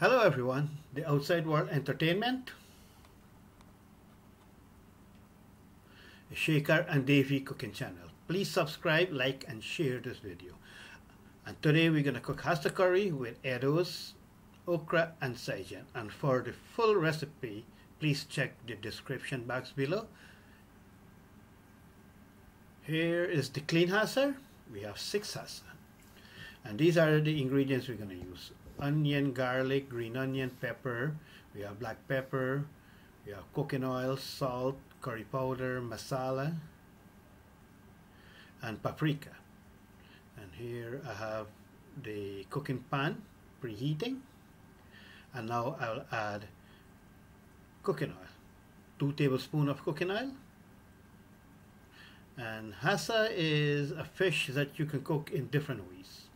Hello everyone, the Outside World Entertainment, Shaker and Davy cooking channel. Please subscribe, like and share this video. And today we're going to cook hassar curry with eddoes, okra and saijan. And for the full recipe, please check the description box below. Here is the clean hassar. We have six hassar. And these are the ingredients we're going to use onion, garlic, green onion, pepper. We have black pepper. We have cooking oil, salt, curry powder, masala, and paprika. And here I have the cooking pan preheating. And now I'll add cooking oil. Two tablespoons of cooking oil. And hassar is a fish that you can cook in different ways.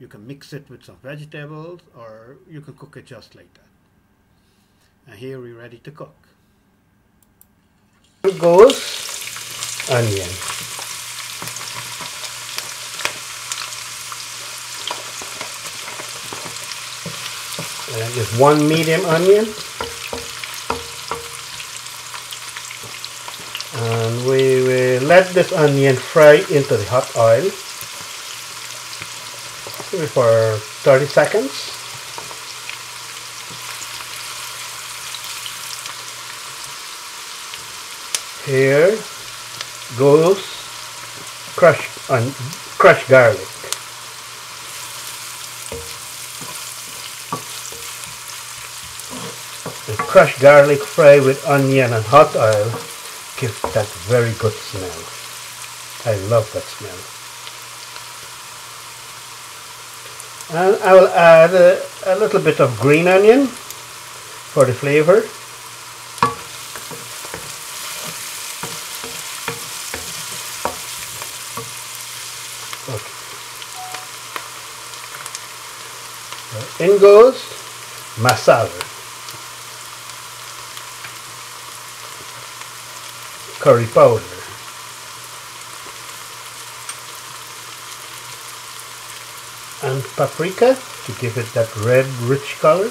You can mix it with some vegetables or you can cook it just like that. And here we're ready to cook. Here goes onion. And just one medium onion. And we will let this onion fry into the hot oil for 30 seconds. Here goes crushed on crushed garlic. The crushed garlic fry with onion and hot oil gives that very good smell. I love that smell. And I will add a, a little bit of green onion for the flavor. Okay. In goes masala. Curry powder. and paprika to give it that red rich color.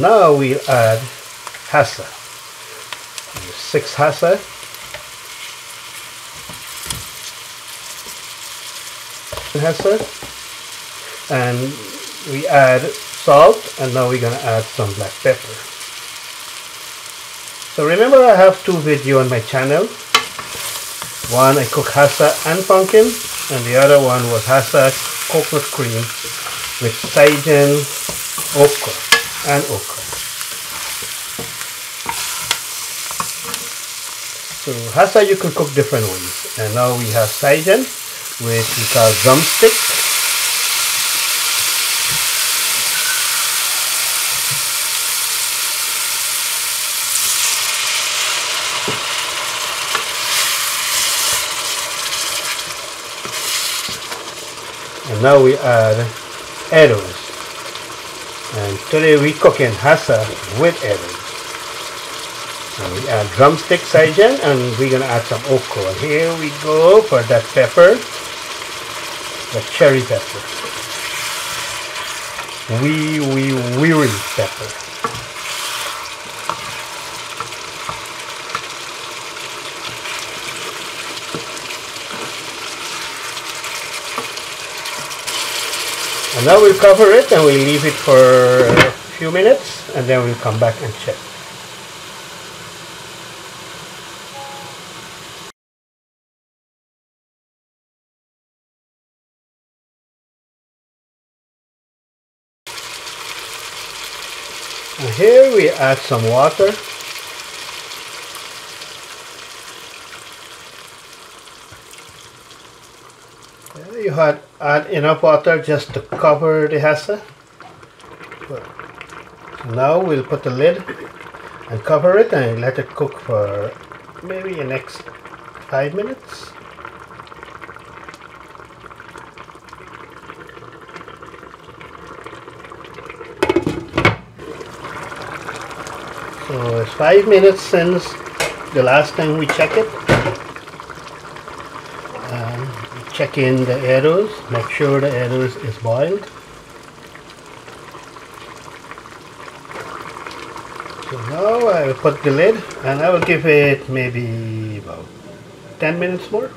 Now we add hassar. Six hassar. Hassar. And we add salt and now we're gonna add some black pepper. So remember I have two videos on my channel. One I cook hassar and pumpkin and the other one was hassar coconut cream with saijan okra and okra. So hassar you can cook different ways. And now we have saijan which we call drumstick now we add eddoes and today we cooking hassar with eddoes and we add drumstick saijan and we're gonna add some okra. Here we go for that pepper. The cherry pepper. Wee wee weary pepper And now we'll cover it and we'll leave it for a few minutes and then we'll come back and check. And here we add some water. You had add enough water just to cover the hassar. So now we'll put the lid and cover it and let it cook for maybe the next five minutes. So it's five minutes since the last time we check it. And check in the eddoes, make sure the eddoes is boiled. So now I will put the lid and I will give it maybe about 10 minutes more.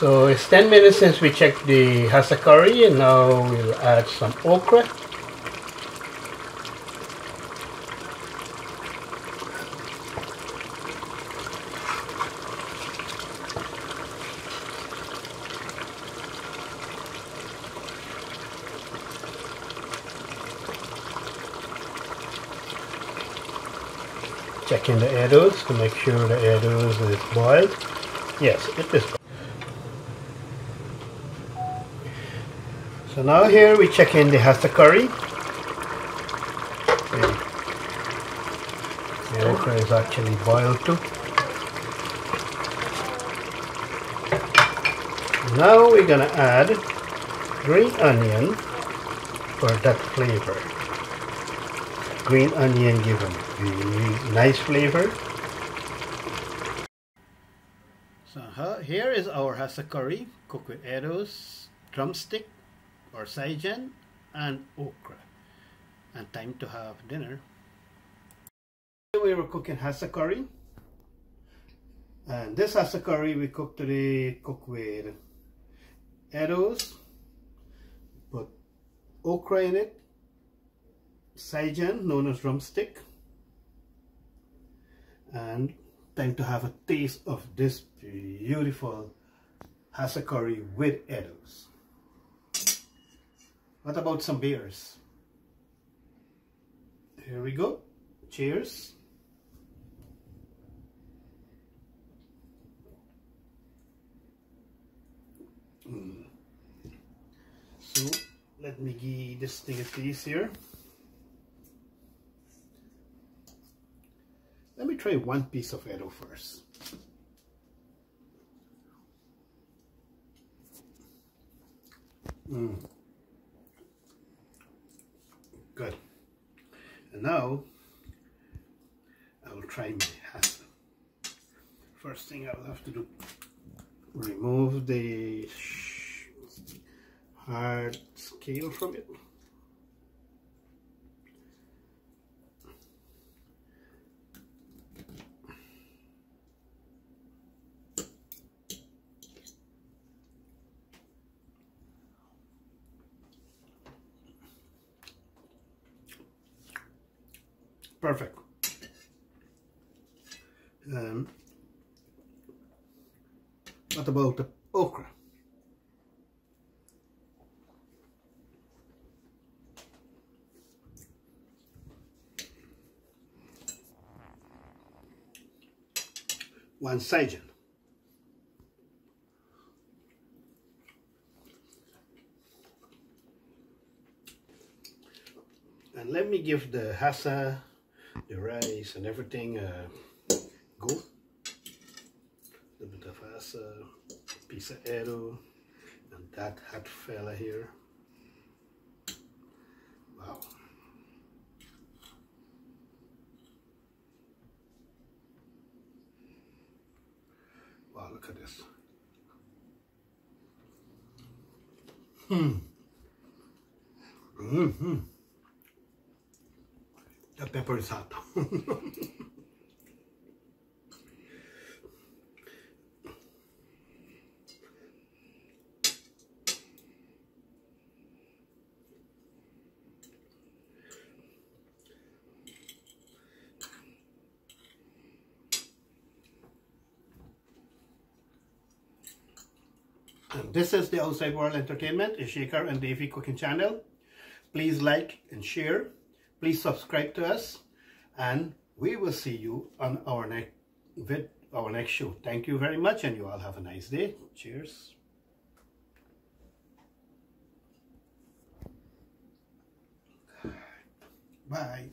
So it's 10 minutes since we checked the hassar curry and now we'll add some okra. Checking the eddoes to make sure the eddoes is boiled. Yes, it is. So now here we check in the hassar curry. The okra is actually boiled too. Now we're gonna add green onion for that flavor. Green onion give really nice flavor. So uh, here is our hassar curry cooked with eddoes, drumstick, or saijan, and okra. And time to have dinner. We were cooking hassar curry. And this hassar curry we cooked today, cooked with eddoes, put okra in it, saijan known as drumstick, and time to have a taste of this beautiful hassar curry with eddoes. What about some beers? Here we go. Cheers. Mm. So let me give this thing a taste here. Let me try one piece of eddo first. Mm. Good. And now I will try my hat. First thing I will have to do, remove the hard scale from it. Perfect. Um, what about the okra? One saijan. And let me give the hassar the rice and everything uh, go. A bit of as a piece of eddo and that hot fella here. Wow. Wow, look at this. Hmm. Mm-hmm. The pepper is hot. And this is the Outside World Entertainment, a Shaker and Davy cooking channel. Please like and share. Please subscribe to us and we will see you on our next with our next show. Thank you very much and you all have a nice day. Cheers. Bye.